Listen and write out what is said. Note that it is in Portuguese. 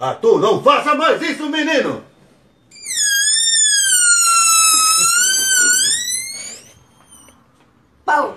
Arthur, não faça mais isso, menino! Bom.